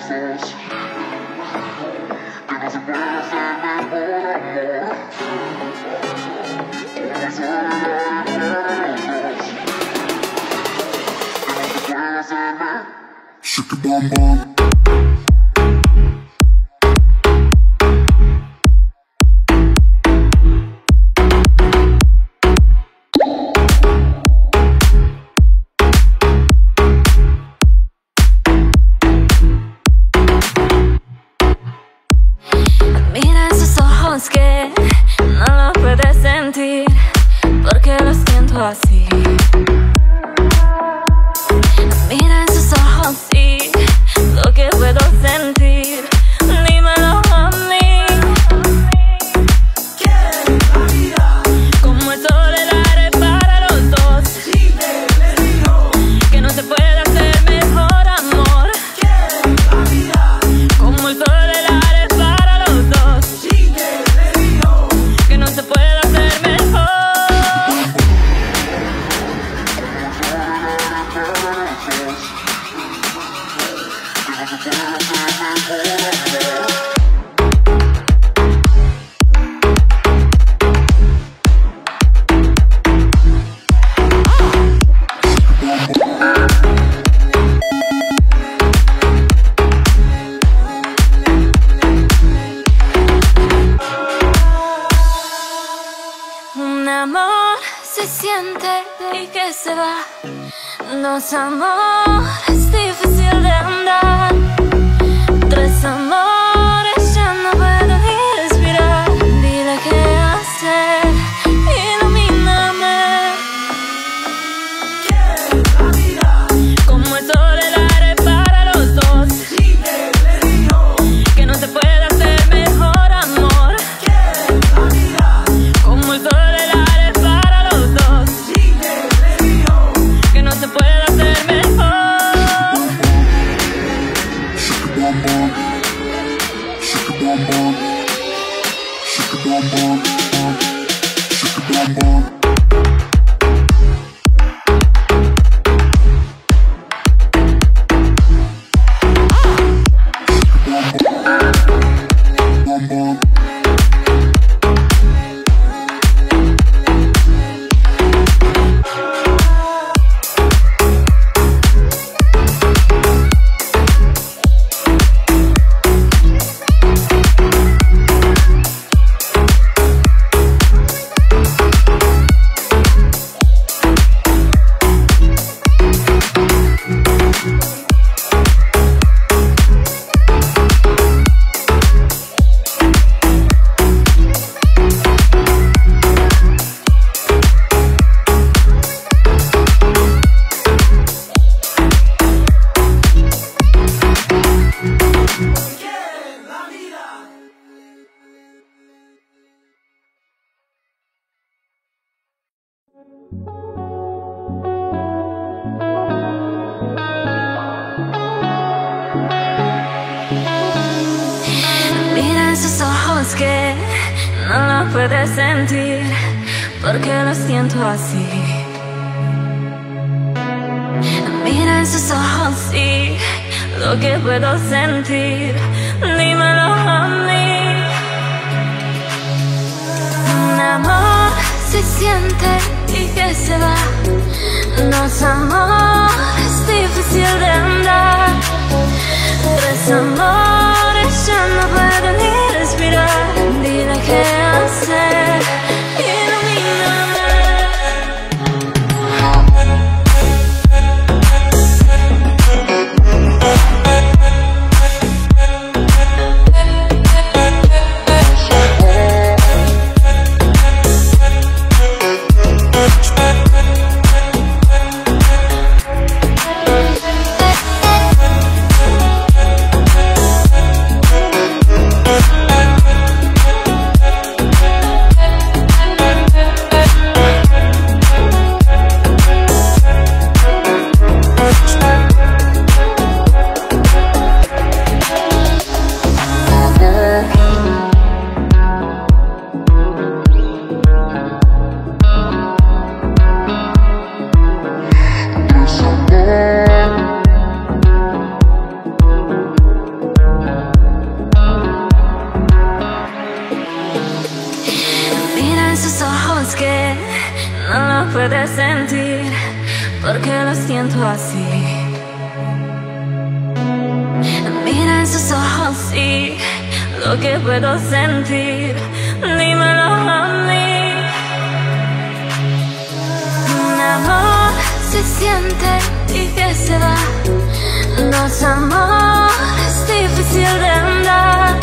faces There was a wave in me all along All was running out of enemies There was a wave in me Shake your bum bum. Y que se va. Dos amores difícil de andar. Ojos que no lo puedes sentir porque lo siento así. Mira esos ojos sí, lo que puedo sentir. Dímelo a mí. Un amor se siente y que se va. Dos amores difícil de andar. Tres amores porque lo siento así. Mira en sus ojos, sí, lo que puedo sentir, dímelo a mí. Un amor se siente y que se da, dos amores difícil de andar.